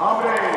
Abre